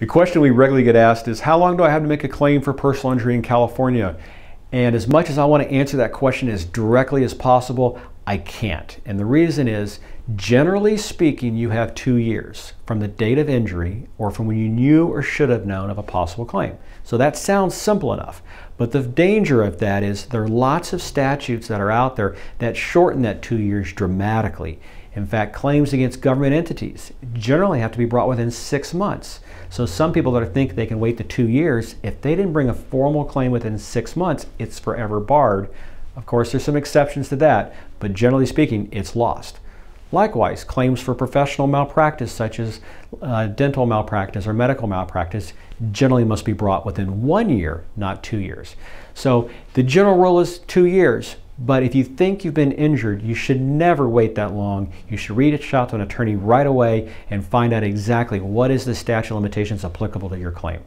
The question we regularly get asked is how long do I have to make a claim for personal injury in California? And as much as I want to answer that question as directly as possible, I can't. And the reason is, generally speaking, you have two years from the date of injury or from when you knew or should have known of a possible claim. So that sounds simple enough. But the danger of that is there are lots of statutes that are out there that shorten that two years dramatically. In fact, claims against government entities generally have to be brought within six months. So some people that think they can wait the two years, if they didn't bring a formal claim within six months, it's forever barred. Of course, there's some exceptions to that, but generally speaking, it's lost. Likewise, claims for professional malpractice, such as uh, dental malpractice or medical malpractice, generally must be brought within one year, not two years. So the general rule is two years, but if you think you've been injured, you should never wait that long. You should reach out to an attorney right away and find out exactly what is the statute of limitations applicable to your claim.